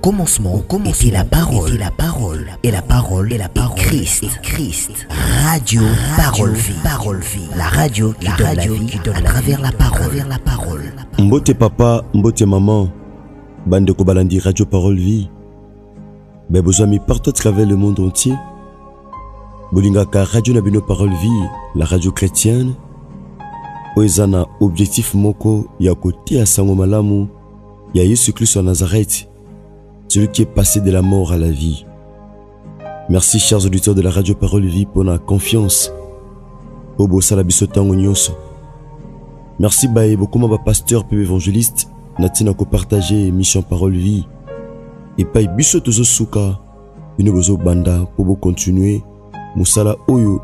commencement, au commencement était la parole, était la parole, et la parole, et la parole, Christ, et Christ. Radio, parole, vie, parole, vie. La radio, qui la donne radio, la vie, qui donne à travers la parole, travers la parole. Mbote papa, mbote maman, bande kobalandi radio parole vie. Ben vos amis partout à travers le monde entier. Bolingaka radio nabino parole vie, la radio chrétienne. Oezana objectif moko ya kotia sango malamu ya Yesu Christ en Nazareth, celui qui est passé de la mort à la vie. Merci chers auditeurs de la radio Parole Vie pour la confiance. Merci beaucoup ma pasteur puis évangéliste natina ko partager mission Parole Vie. Et pas biso tozo suka une bozo banda pour continuer musala oyo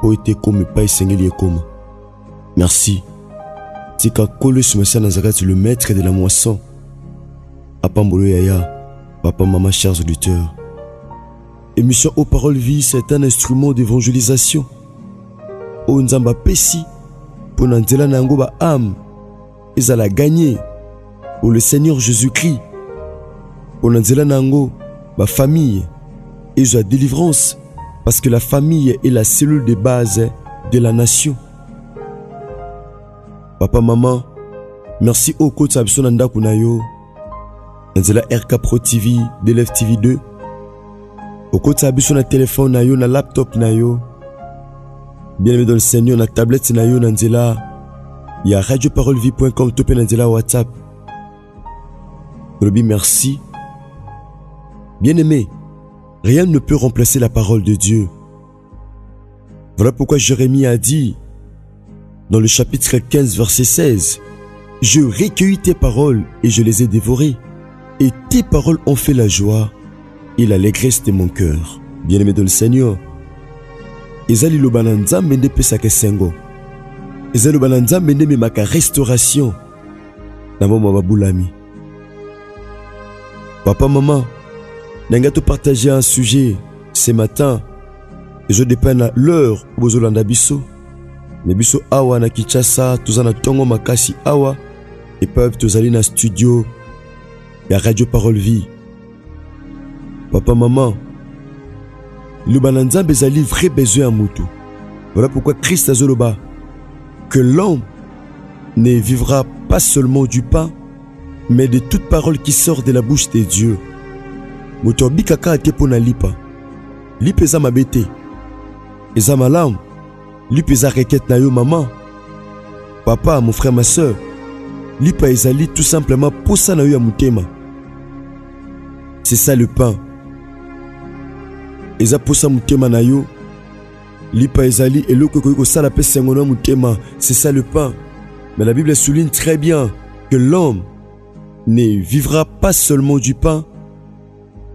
po été comme sengeli comme. Merci. Tika le maître de la moisson. Yaya, papa, maman, chers auditeurs. Émission aux paroles vie, c'est un instrument d'évangélisation. O nzamba pesi, pour nandela nango ba âme, ils la gagner pour le Seigneur Jésus-Christ. Pour nandela nango ba famille, ils la délivrance, parce que la famille est la cellule de base de la nation. Papa, maman, merci au coach Abson Kunayo nzela rk pro tv delef tv 2 okotisa biso na telefone na yo na laptop na yo. Bien dans le seigneur na tablette na yo nzela ya nzela whatsapp. Olobi merci. Bien aimé rien ne peut remplacer la parole de dieu. Voilà pourquoi jérémie a dit dans le chapitre 15 verset 16 je recueillis tes paroles et je les ai dévorées et tes paroles ont fait la joie et l'allégresse de mon cœur. Bien-aimé dans le Seigneur, ezali loba na nzambe nde epesaka esengo. Ezali loba na nzambe nde ememaka restauration na bomoi babulami. Papa mama ndenge topartage un sujet ce matin. Ezodepend na l'heure oyo bozolanda biso. Me biso awa na kinshasa toza na ntongo makasi awa. Epai tozali na studio ya radio parole vie. Papa mama liloba na nzambe ezali vrai besoin ya mutu. Voilà pourquoi christ azoloba que l'homme ne vivra pas seulement du pain mais de toute parole qui sort de la bouche de dieu moto abikaka te mpo na lipa. Lipa eza mabe te eza malamu. Lipa eza requête na yo mama papa mon frère ma sœur lipa ezali tout simplement posa na yo ya c'est ça le pain. C'est ça le pain. Mais la bible souligne très bien que l'homme ne vivra pas seulement du pain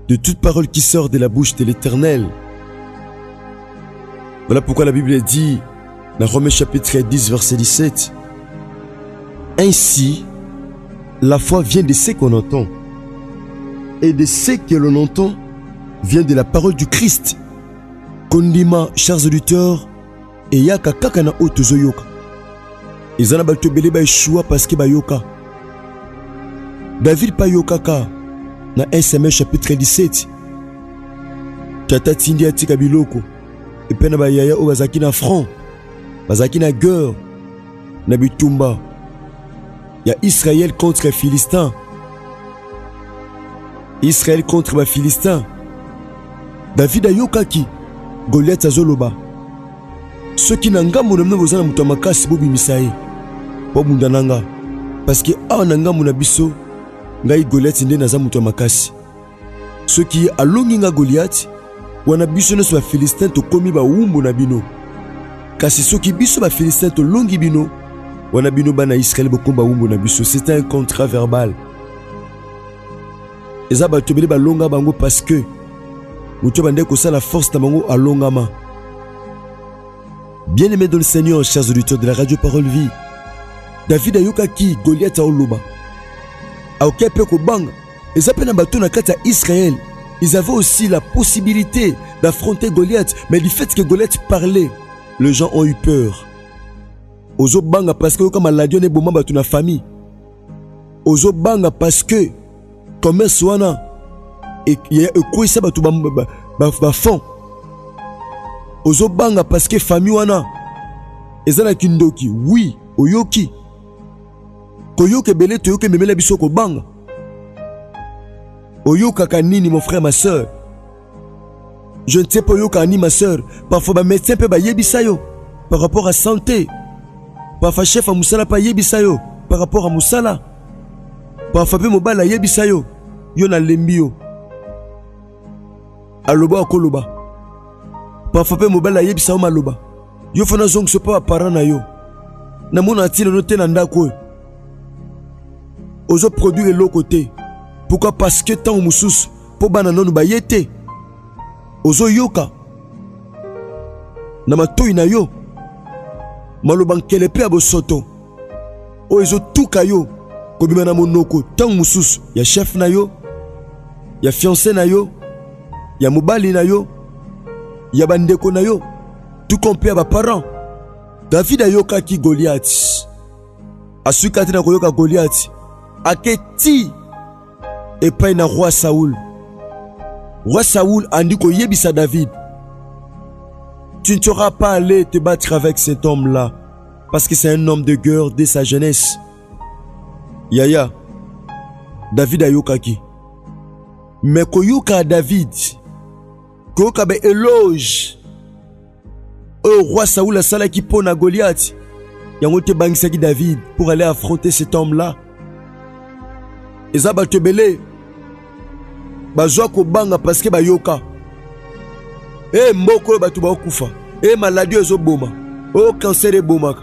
de toute parole qui sort de la bouche de l'éternel. Voilà pourquoi la bible dit dans Romains chapitre 10 verset 17 ainsi la foi vient de ce qu'on entend et de ce que l'on entend vient de la parole du Christ. Kondima, chers auditeurs, et yaka kaka na oyo tozoyoka. Eza na bato ebele parceke bayoka. David mpe ayokaka na 1 samuel chapitre 17 tata tindi atika biloko. Epe na bayaya oyo bazalaki na front bazalaki na guerre na bitumba ya israel contre philistin israel contre bafilistin david ayokaki goliath azoloba soki na ngambo na bino boza na moto ya makasi bobimisa ye bobunda na nga parceke awa na ngambo na biso ngai goliath nde naza moto ya makasi soki ye alongi nga goliath wana biso nyonso bafilistin tokómi bawumbu na bino kasi soki biso bafilistin tolongi bino wana bino bana israele bokomi bawumbu na biso c'est un contrat verbal eza bato ebele balonga bango parce que moto bandeki kosala force na bango alongama. Bien aimé dans le seigneur chers auditeurs de la radio parole vie david ayokaki goliath aoloba. Aokai mpe kobanga. Eza mpe na bato na kati ya ils avaient aussi la possibilité d'affronter Goliath mais du fait que Goliath parlait les gens ont eu peur. Ozobanga parce que oyoka maladi wana eboma bato na famille. Ozobanga parce que commerce wana ekwisa bato bafond ozobanga parceke famille wana eza na kindoki wi oyoki. Koyoka ebele toyoka ememela biso kobanga. Oyokaka nini mon frère ma soeur? Je ne sais pas nini ma soeur. Parfois bamédecin mpe bayebisa yo par rapport à santé. Parfois chef ya mosala mpe ayebisa yo par rapport à mosala parfois mpe mobali ayebisa yo yo nalembi yo. Aloba akoloba. Parfois mpe mobali ayebisa yo maloba. Yo fana azongisa mpo baparent na yo. Namona ntina no te na ndako oyo. Ozoproduire eloko te. Pourkui parce que ntango mosusu mpo bana nano baye te. Ozoyoka na matoi na yo. Maloba nkele mpe ya bosoto. Oyo ezotuka yo. Kobima na monoko ntango mosusu ya chef na yo ya fiancé na yo ya mobali na yo ya bandeko na yo tuko mpe ya baparent david ayokaki goliati asuka te na koyoka goliati ake ti epai na roi saul roi saul andi koyebisa david. Tu ne seras pas allé te battre avec cet homme-là parce que c'est un homme de guerre dès sa jeunesse. Yaya david ayokaki me koyoka david koyoka baeloge oyo roi saul asalaki mpo na goliath yango te ebangisaki david pour aller affronter cet homme-là. Eza bato ebele bazwa kobanga parceke bayoka. E mboka oyo bato baokufa e maladi oyo ezoboma oyo kanser ebomaka.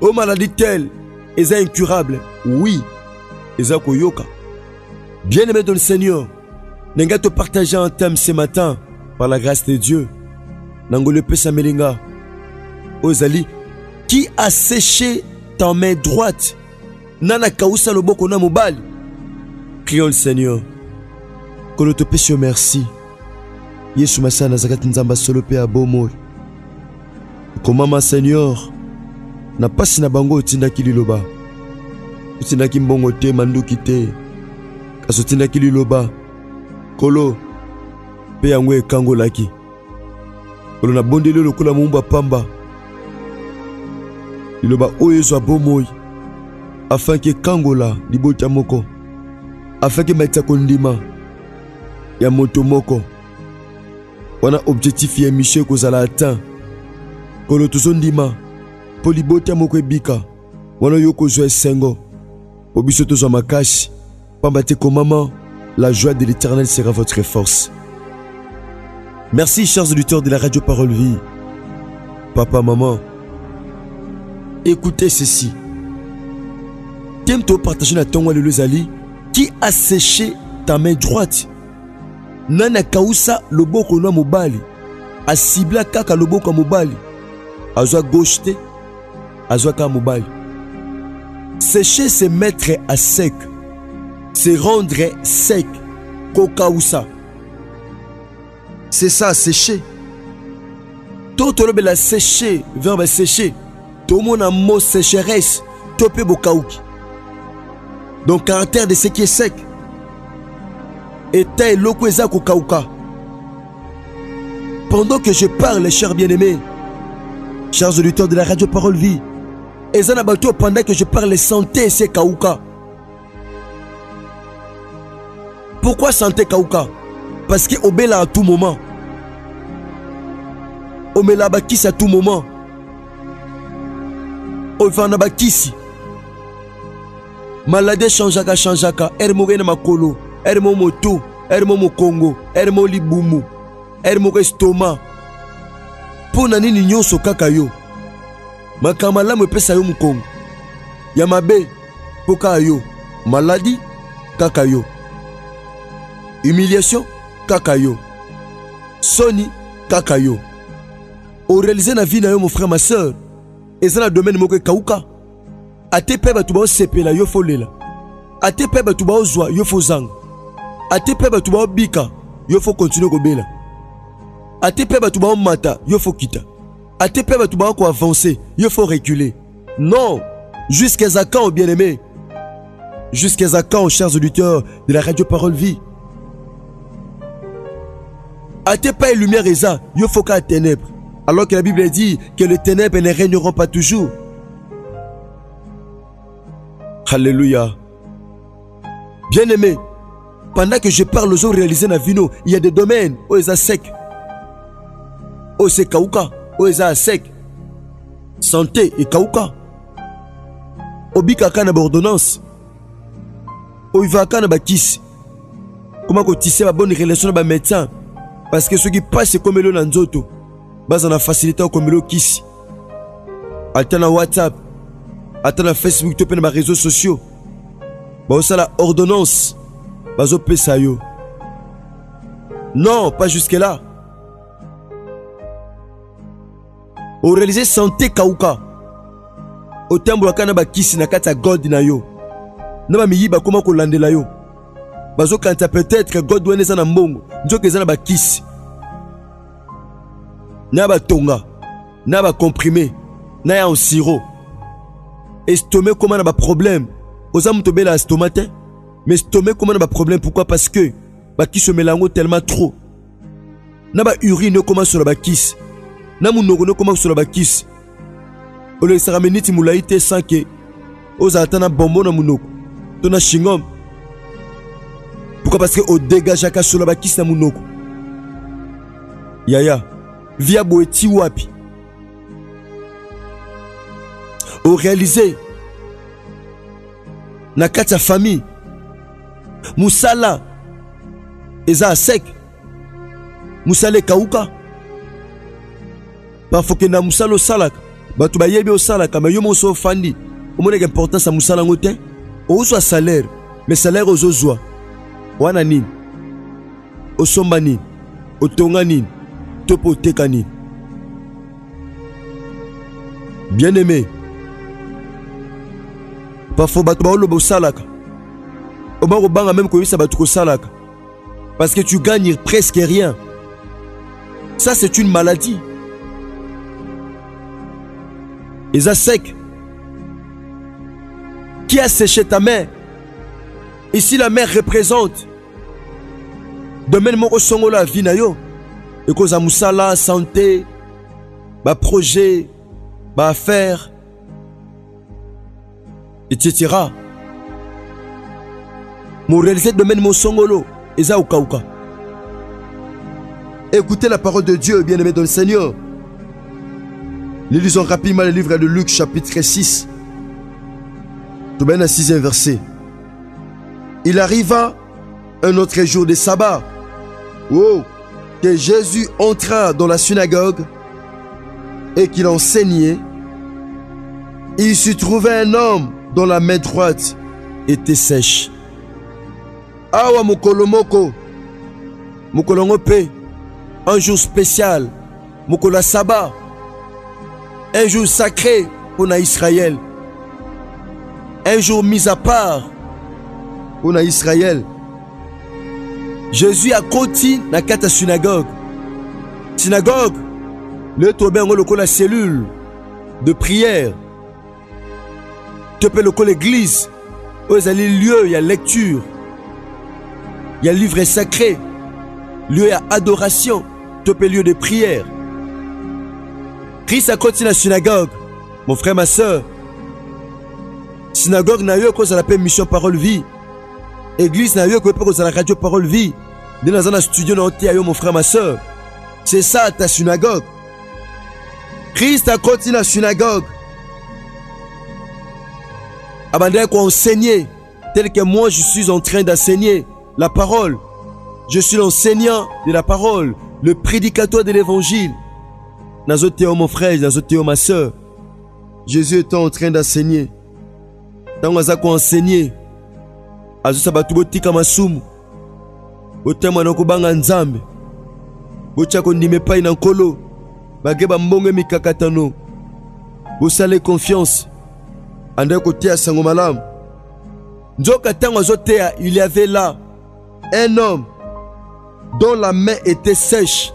Oyo maladi tel eza incurable. Oui eza koyoka bien aimé dans le seigneur ndenge topartage un thème ce matin par la grâce de dieu. Na ngolo epesameli nga oyo ezali qui a séché ta main droite? Nani akausa loboko na mobali. Prions le seigneur. Kolo topesi yo merci. Yesu masiya nazalaki ti nzambe asolo mpe ya bomoi komama seigneur na mpasi na bango otindaki liloba. Otindaki mbongo te manduki te kasi otindaki liloba. Kolo mpe yango ekangolaki. Kolo nabondeli yo lokola momba pamba. Liloba oyo ezwa bomoi afin ke ekangola libota moko. Afin ke matisa kondima ya moto moko. Wana objectif ya émission ekozala atteint. Kolo tozondima mpo libota moko ebika. Wana yo kozwa esengo mpo biso tozwa makasi pamba te komama la joie de l'éternel sera votre force. Merci chers auditeurs de la radio parole vie. Papa maman écoutez ceci. Thème topartage na ntongo lelo ezali qui a séché ta main droite? Nani akausa loboko na mobali. Asibla kaka loboko ya mobali. Azwa gauche te azwa kaka mobali. Sécher se mettre à sec se rendre sec kokausa. C'est ça sécher. To tolobela sécher verbe sécher. Tomona mot sécheresse to mpe bokauki donc caractère de ce qui est sec. Eta eloko eza kokauka. Pendant que je parle chers bien-aimés chers auditeurs de la radio parole vie eza na bato pendant que je parle santé esi ekauka pourquoi santé kauka? Parce que obela à tout moment. Omela bakisi à tout moment. Ovanda na bakisi maladi echangeaka changeaka. Ere moko ena makolo. Ere moko motu ere moko mokongo. Ere moko libumu. Ere moko estoma mpo na nini nyonso kaka yo? Makambo malamu epesa yo mokongo. Ya mabe mpo kaka yo. Maladi kaka yo humiliation kaka yo. Soni kaka yo. Orealize na vie na mon frère ma sœur eza na domaine moko ekauka. Ate mpe bato baosepela yo folela. Ate mpe bato baozwa yo fozanga. Ate mpe bato baobika yo fo kontinue kobela. Ate mpe bato baomata yo fo kita. Ate mpe bato baokoavanse yo fo recule non jusqu'à quand bien aimé Jusqu'à quand, chers auditeurs de la radio Parole Vie Ate pas et lumière et ça, il faut ténèbres. Alors que la Bible dit que les ténèbres ne régneront pas toujours. Alléluia. Bien aimé, pendant que je parle aux autres réalisés dans vino, il y a des domaines où ils sont secs. Où c'est kauka, où ils sont secs. Santé et kauka. Obika na ordonnance. Va na bakisi. Comment que tisser ma bonne relation avec médecin parceke soki pasi ekomeli yo na nzoto baza na fasilité akomeli yo kisi ata na whatsapp ata na facebook to mpe na bareseau sociaux. Bazosala ordonnance bazopesa yo. Non pas jusque là. Orealize sante kauka otambolaka na bakisi na kati ya gode na yo. Na bamiyibi bakóma kolandela yo? Bazokanisa peut-être god wana eza na mbongo nzoka eza na bakisi. Na batonga na bacomprime na ya en siro estome koma na baproblème. Oza moto obela estoma te mais estome koma na baproblème. Pourquoi? Parce que bakisi omela yango tellement trop. Na baurine ekoma sola bakisi. Na monoko nekoma sola bakisi. Olekisaka miniti molai te sans ke ozala ata na bombo na monoko to na shingom parce que odegageaka solo bakisi na monoko yaya via boye ti wapi? Orealize na kati ya famille mosala eza ya sek mosala ekauka. Parfois na mosala osalaka bato bayebi osalaka me yo moso ofandi. Omonaka importance ya mosala yango te? Ozwa salaire me salaire ozozwa wana nini? Osomba nini? Otonga nini? To nini? Bien aimé parfois bato baoloba osalaka. Oba kobanga meme koyebisa bato kosalaka. Parce que tu gagnes presque rien. Ça c'est une maladie. Eza sec qui a séché ta main ici la mer représente domaine moko songola vie na yo ekozala mosala santé baprojet baaffaire etc moréaliser domaine mosongolo eza okauka écoutez la parole de dieu bien aimé dans le seigneur nous lisons rapidement le livre de Luc chapitre 6. Tout bien 6 verset. Il arriva un autre jour de sabbat. Oh, que Jésus entra dans la synagogue et qu'il enseignait. Il se trouvait un homme dont la main droite était sèche. Awa mokolomoko. Mokolongope. Un jour spécial. Mokola sabbat un jour sacré pour Israël, un jour mis à part pour Israël. Jésus a côté na kata synagogue. Synagogue, le toben le la cellule de prière. Tu peux le l'église. Où il y a lieu, il y a lecture. Il y a livre sacré. Lieu, il y a adoration. Peux lieu de prière. Christ a continué la synagogue. Mon frère, ma soeur. Synagogue n'a eu cause à la mission parole vie. Église n'a eu cause à la radio parole vie. Un studio dans mon frère, ma soeur. C'est ça ta synagogue. Christ a continué la synagogue. Abandonné quoi enseigner tel que moi je suis en train d'enseigner la parole. Je suis l'enseignant de la parole, le prédicateur de l'évangile nazoteo mon frère nazoteo ma soeur jésus était en train d'enseigner ntango aza koenseigner azosa bato botika masumu. Botemwa na kobanga nzambe. Botya kondima epai na nkolo. Bage bambongo emikakatano bosala confiance. Andai koteya sango malamu. Nzoka ntango azoteya il y avait là un homme dont la main était sèche.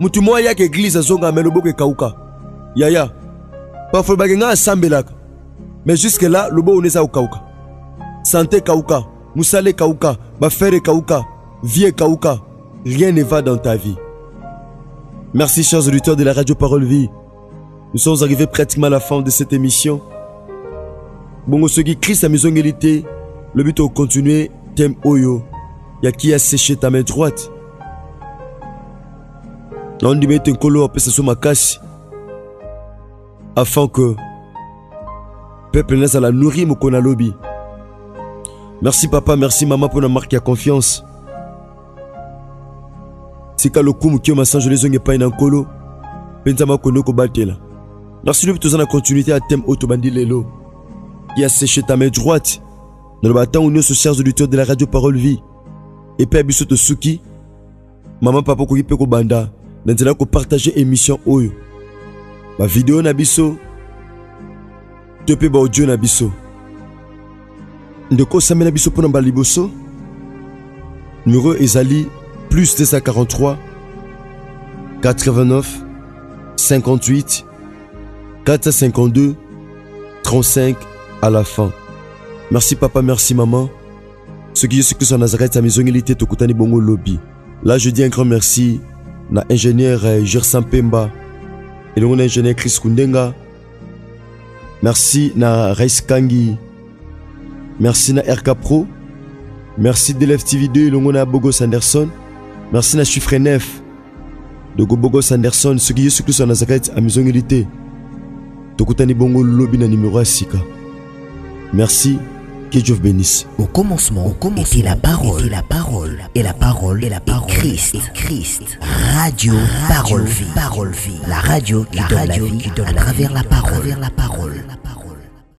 Mutu moko ayaka eglize azonga me loboko ekauka. Yaya parfois bakenga asambelaka. Mais jusque là loboko na eza kokauka. Santé kauka musale kauka bafere kauka vie kauka rien ne va dans ta vie. Merci chers auditeurs de la radio parole vie. Nous sommes arrivés pratiquement à la fin de cette émission. Bongo soki christ amizongeli te lobi tokontinue thème oyo. Ya qui a séché ta main droite? Naondima ete nkolo apesa so makasi afin que peuple nazala nourri mokolo alobi merci papa merci mama mpona marke ya confiance. Tika lokumu kio masanjo ezongi epai na nkolo mpe nzambe akondi kobatela merci lobi toza na continuité ya thème oyo tobandi lelo. Ya séché ta main droite. Naloba ntango nyonso chers auditeurs de la radio parole vie. Epai ya biso tosuki mama papa okoki mpe kobanda na nzela ya kopartage émission oyo. Bavideo na biso to mpe baaudio na biso ndeko osambela biso mpo na mbala liboso. Numero ezali plus 243 89 58 452 35 à la fin. Merci papa merci maman. Soki yesu kristo ya nazareth amizongeli te tokutani bongo lobi là je dis un grand merci na ingénieur gersan pemba. Elongo na ingénieur chris kundenga. Merci na rais kangi merci na rk pro. Merci delef tv 2 elongo na bogos anderson. Merci na chiffre 9 dogo bogos anderson. Soki yesu kristo ya nazareth amizongeli te tokutani bongo lobi na numero ya sika. Merci que Dieu vous bénisse. Au commencement, au commencement était la parole, était la parole, et la parole, et la parole, Christ, et Christ. Radio, parole, vie, parole, vie. La radio, qui la donne radio, la vie, qui donne à travers la parole, la parole.